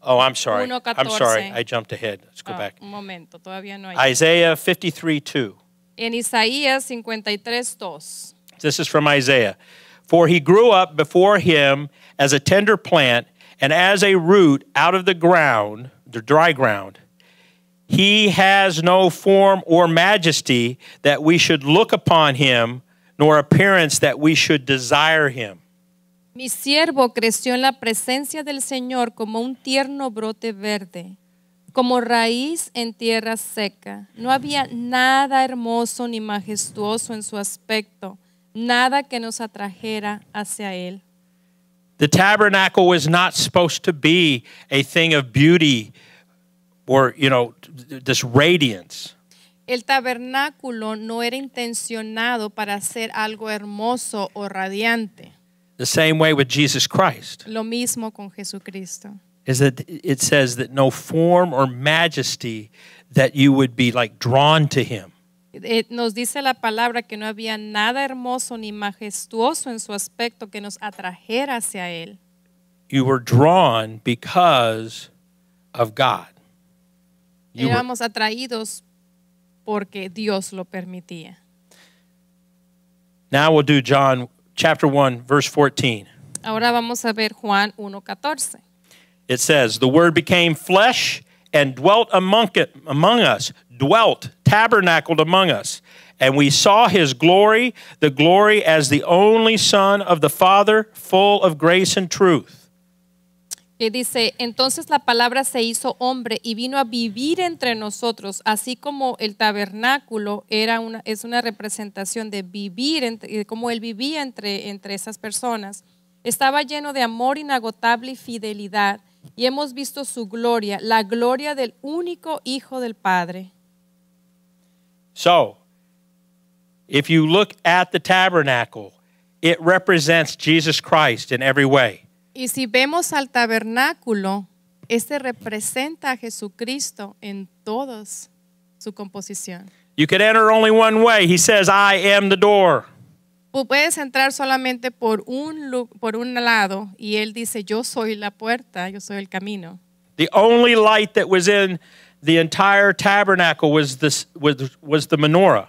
Oh, I'm sorry. I'm 1:14. sorry. I jumped ahead. Let's go Ah, back. un momento, todavía no hay. Isaiah 53 2. En Isaías 53, 2. This is from Isaiah. For he grew up before him as a tender plant and as a root out of the ground, the dry ground. He has no form or majesty that we should look upon him, nor appearance that we should desire him. Mi siervo creció en la presencia del Señor como un tierno brote verde, como raíz en tierra seca. No había nada hermoso ni majestuoso en su aspecto, nada que nos atrajera hacia él. The tabernacle was not supposed to be a thing of beauty or, you know, this radiance. El tabernáculo no era intencionado para ser algo hermoso o radiante. The same way with Jesus Christ. Lo mismo con Jesucristo. is that it says that no form or majesty that you would be like drawn to him. Eh, Nos dice la palabra que no había nada hermoso ni majestuoso en su aspecto que nos atrajera hacia él. You were drawn because of God. You were, Éramos atraídos porque Dios lo permitía. now we'll do John chapter 1 verse 14. Ahora vamos a ver Juan 1.14. It says, "The word became flesh and dwelt among it, among us, dwelt, tabernacled among us, and we saw his glory, the glory as the only son of the Father, full of grace and truth." Que dice, entonces la palabra se hizo hombre y vino a vivir entre nosotros, así como el tabernáculo era una, es una representación de vivir, entre, como él vivía entre, entre esas personas. Estaba lleno de amor inagotable y fidelidad, y hemos visto su gloria, la gloria del único Hijo del Padre. So, if you look at the tabernacle, it represents Jesus Christ in every way. Y si vemos al tabernáculo, este representa a Jesucristo en toda su composición. You can enter only one way. He says, I am the door. Puedes entrar solamente por un, por un lado y él dice, yo soy la puerta, yo soy el camino. The only light that was in the entire tabernacle was, this, was, was the menorah.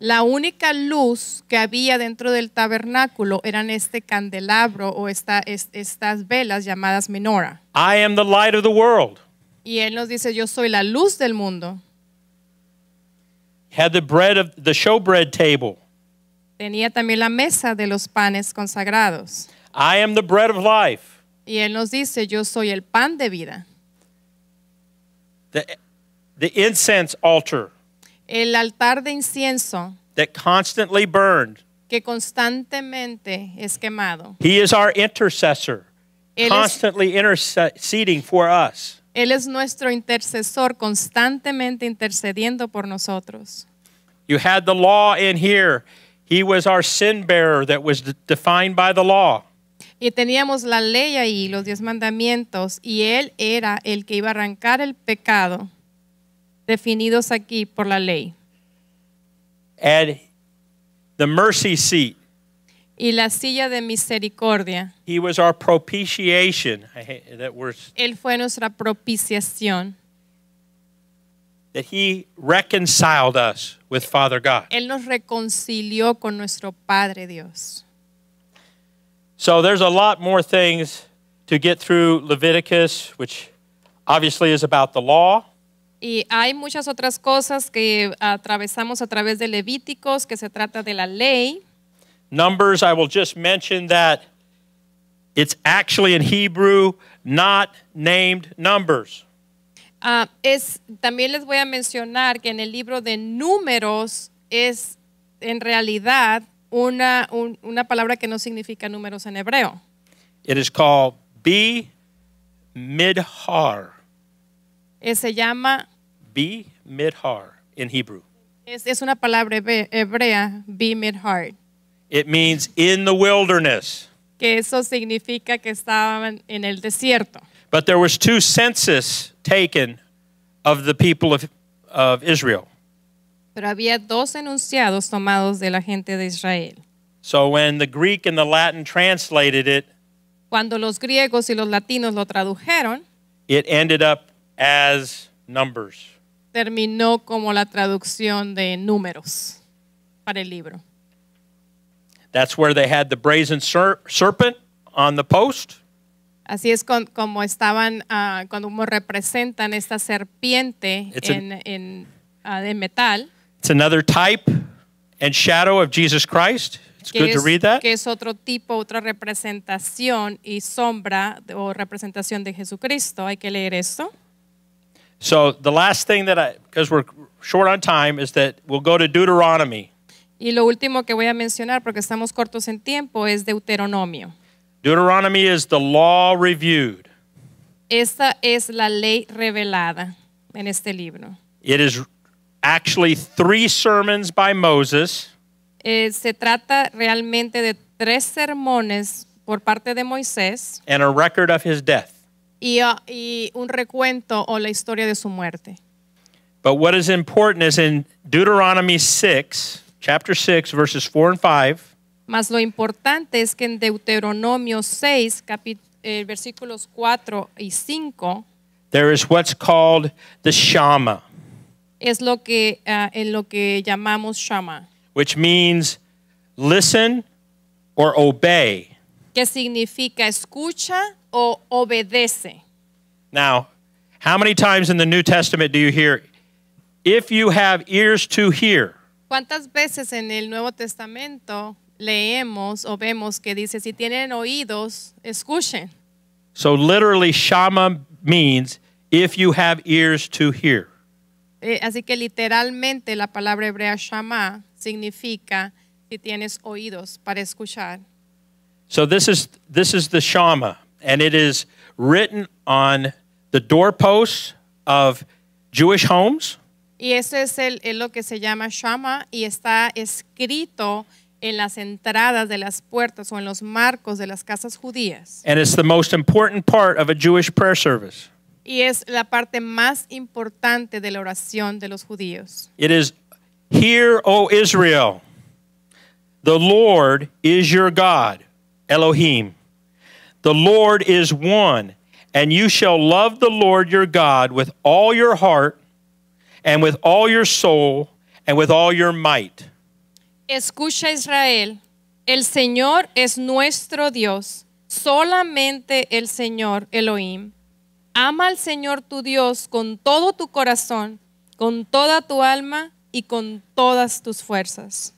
La única luz que había dentro del tabernáculo eran este candelabro o esta- es- estas velas llamadas menorah. I am the light of the world. Y él nos dice, yo soy la luz del mundo. Had the bread of the showbread table. Tenía también la mesa de los panes consagrados. I am the bread of life. Y él nos dice, yo soy el pan de vida. The, the incense altar El altar de incienso that constantly burned. que constantemente es quemado. He is our intercessor, Él es, constantly interceding for us. él es nuestro intercesor, constantemente intercediendo por nosotros. You had the law in here. He was our sin bearer that was defined by the law. Y teníamos la ley ahí, los diez mandamientos, y él era el que iba a arrancar el pecado, definidos aquí por la ley. And the mercy seat y la silla de misericordia. He was our propitiation. That. Él fue nuestra propiciación. That he reconciled us with Father God. Él nos reconcilió con nuestro Padre Dios. So there's a lot more things to get through Leviticus, which obviously is about the law. Y hay muchas otras cosas que atravesamos a través de Levíticos, que se trata de la ley. Numbers, I will just mention that it's actually in Hebrew not named numbers. Ah, es, también les voy a mencionar que en el libro de números es en realidad una, un- una palabra que no significa números en hebreo. It is called Be Midhar. Eh, se llama, Be Midhar in Hebrew. es, es una palabra hebrea, bimidhar, It means in the wilderness. que eso significa que estaban en el desierto. But there was two census taken of the people of, of Israel. Pero había dos enunciados tomados de la gente de Israel. So when the Greek and the Latin translated it, Cuando los griegos y los latinos lo tradujeron, it ended up as numbers. terminó como la traducción de números para el libro. That's where they had the brazen ser- serpent on the post. Así es con- como estaban, ah, cuando como representan esta serpiente It's en, en, ah, de metal, It's another type and shadow of Jesus Christ. It's good to read that. que es otro tipo, otra representación y sombra o representación de Jesucristo. Hay que leer esto. So the last thing that I, because we're short on time, is that we'll go to Deuteronomy. Y lo último que voy a mencionar, porque estamos cortos en tiempo, es Deuteronomio. Deuteronomy is the law reviewed. Esta es la ley revelada en este libro. It is actually three sermons by Moses Eh, se trata realmente de tres sermones por parte de Moisés and a record of his death. y, ah, y un recuento o la historia de su muerte. But what is important is in Deuteronomy 6, chapter 6, verses 4 and 5, Mas lo importante es que en Deuteronomio 6, capi- eh, versículos 4 y 5, there is what's called the Shema, es lo que, ah, en lo que llamamos Shema, which means listen or obey. que significa escucha o obedece. Now, how many times in the New Testament do you hear, if you have ears to hear? ¿Cuántas veces en el Nuevo Testamento leemos o vemos que dice, si tienen oídos, escuchen? So literally, Shema means if you have ears to hear. Eh, así que literalmente la palabra hebrea Shema significa si tienes oídos para escuchar. So this is this is the Shema, and it is written on the doorposts of Jewish homes, Y eso es, el, es lo que se llama Shama y está escrito en las entradas de las puertas o en los marcos de las casas judías. and it's the most important part of a Jewish prayer service. Y es la parte más importante de la oración de los judíos. It is, "Hear, O Israel, the Lord is your God, Elohim. The Lord is one, and you shall love the Lord your God with all your heart, and with all your soul, and with all your might." Escucha Israel, el Señor es nuestro Dios, solamente el Señor Elohim. Ama al Señor tu Dios con todo tu corazón, con toda tu alma y con todas tus fuerzas.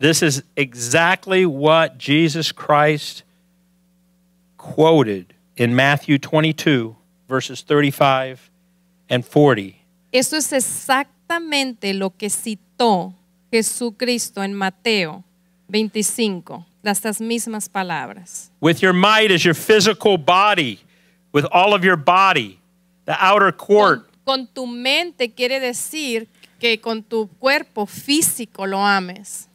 This is exactly what Jesus Christ quoted in Matthew 22, verses 35 and 40. Eso es exactamente lo que citó Jesucristo en Mateo 25, estas mismas palabras. With your might is your physical body, with all of your body, the outer court. Con tu mente quiere decir que con tu cuerpo físico lo ames.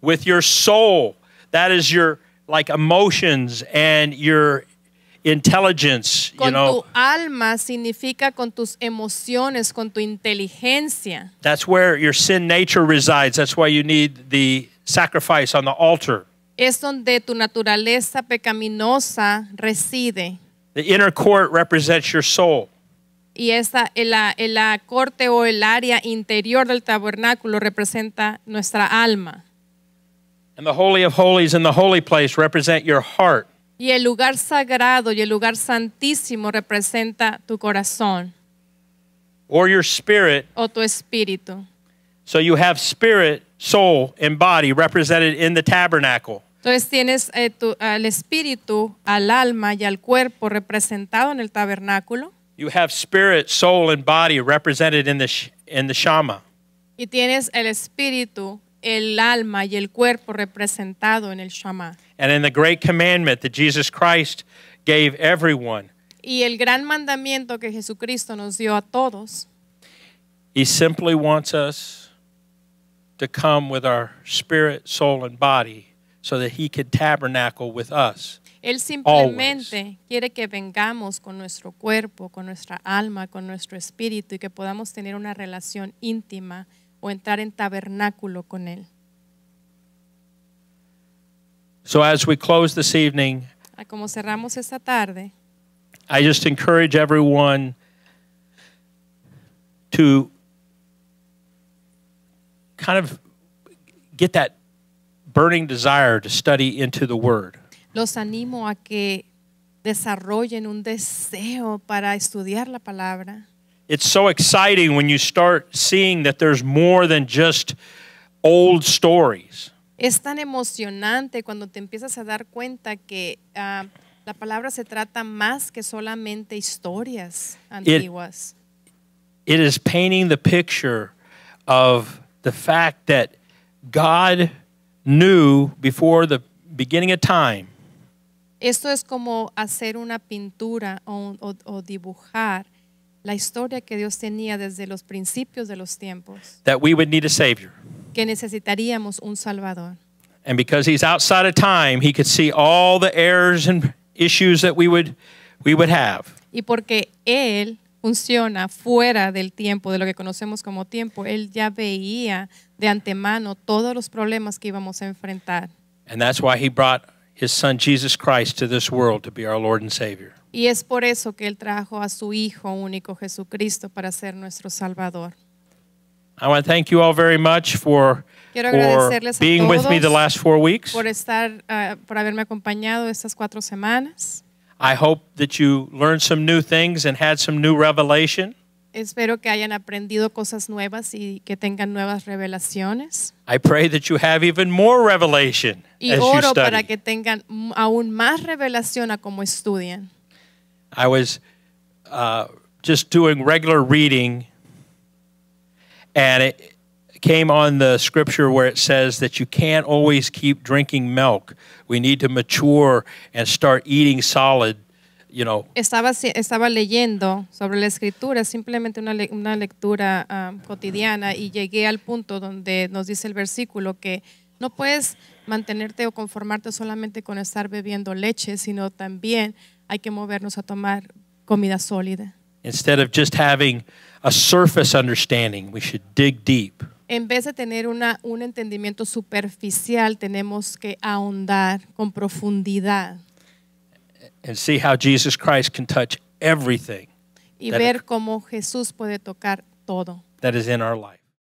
With your soul, that is your like emotions and your intelligence, you Con know. tu alma significa con tus emociones, con tu inteligencia. That's where your sin nature resides. That's why you need the sacrifice on the altar. Es donde tu naturaleza pecaminosa reside. The inner court represents your soul. Y esa, el, la, el- la corte o el área interior del tabernáculo representa nuestra alma. And the Holy of Holies and the holy place represent your heart. Y el lugar sagrado y el lugar santísimo representa tu corazón or your spirit. o tu espíritu. So you have spirit, soul, and body represented in the tabernacle. Entonces tienes eh, tu- al espíritu, al alma y al cuerpo representado en el tabernáculo. You have spirit, soul, and body represented in the in the Shema. Y tienes el espíritu, el alma y el cuerpo representado en el Shema. And in the great commandment that Jesus Christ gave everyone, Y el gran mandamiento que Jesucristo nos dio a todos he simply wants us to come with our spirit, soul, and body so that he could tabernacle with us. Él simplemente quiere que vengamos con nuestro cuerpo, con nuestra alma, con nuestro espíritu y que podamos tener una relación íntima o entrar en tabernáculo con Él. So as we close this evening, Ah, Como cerramos esta tarde, I just encourage everyone to kind of get that burning desire to study into the Word. los animo a que desarrollen un deseo para estudiar la palabra. It's so exciting when you start seeing that there's more than just old stories. Es tan emocionante cuando te empiezas a dar cuenta que ah, la palabra se trata más que solamente historias antiguas. It is painting the picture of the fact that God knew before the beginning of time Esto es como hacer una pintura o, o- o dibujar la historia que Dios tenía desde los principios de los tiempos, that we would need a Savior. que necesitaríamos un Salvador. And because he's outside of time, he could see all the errors and issues that we would we would have. Y porque Él funciona fuera del tiempo, de lo que conocemos como tiempo, Él ya veía de antemano todos los problemas que íbamos a enfrentar. And that's why he brought his son Jesus Christ to this world to be our Lord and Savior. Y es por eso que Él trajo a su Hijo único Jesucristo para ser nuestro Salvador. I want to thank you all very much for, for being with me the last four weeks. por estar, ah, por haberme acompañado estas cuatro semanas. I hope that you learned some new things and had some new revelation. Espero que hayan aprendido cosas nuevas y que tengan nuevas revelaciones. I pray that you have even more revelation Y as you oro para study. que tengan aún más revelación a cómo estudian. I was uh, just doing regular reading, and it came on the scripture where it says that you can't always keep drinking milk. We need to mature and start eating solid, you know, Estaba, estaba leyendo sobre la escritura, simplemente una, le- una lectura ah, cotidiana, y llegué al punto donde nos dice el versículo que no puedes mantenerte o conformarte solamente con estar bebiendo leche, sino también hay que movernos a tomar comida sólida. instead of just having a surface understanding, we should dig deep. En vez de tener una, un entendimiento superficial, tenemos que ahondar con profundidad and see how Jesus Christ can touch everything y ver cómo Jesús puede tocar todo. that is in our life.